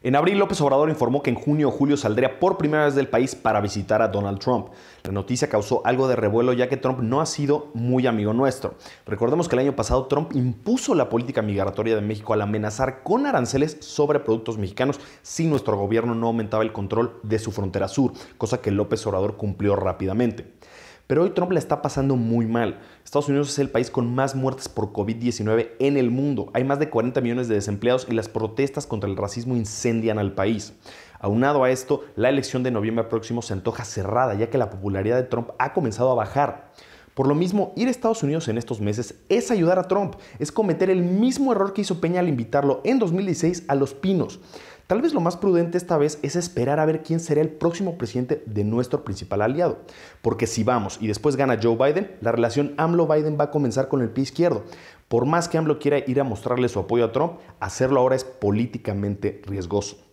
En abril, López Obrador informó que en junio o julio saldría por primera vez del país para visitar a Donald Trump. La noticia causó algo de revuelo ya que Trump no ha sido muy amigo nuestro. Recordemos que el año pasado Trump impuso la política migratoria de México al amenazar con aranceles sobre productos mexicanos si nuestro gobierno no aumentaba el control de su frontera sur, cosa que López Obrador cumplió rápidamente. Pero hoy Trump le está pasando muy mal. Estados Unidos es el país con más muertes por COVID-19 en el mundo. Hay más de 40 millones de desempleados y las protestas contra el racismo incendian al país. Aunado a esto, la elección de noviembre próximo se antoja cerrada, ya que la popularidad de Trump ha comenzado a bajar. Por lo mismo, ir a Estados Unidos en estos meses es ayudar a Trump, es cometer el mismo error que hizo Peña al invitarlo en 2016 a Los Pinos. Tal vez lo más prudente esta vez es esperar a ver quién será el próximo presidente de nuestro principal aliado. Porque si vamos y después gana Joe Biden, la relación AMLO-Biden va a comenzar con el pie izquierdo. Por más que AMLO quiera ir a mostrarle su apoyo a Trump, hacerlo ahora es políticamente riesgoso.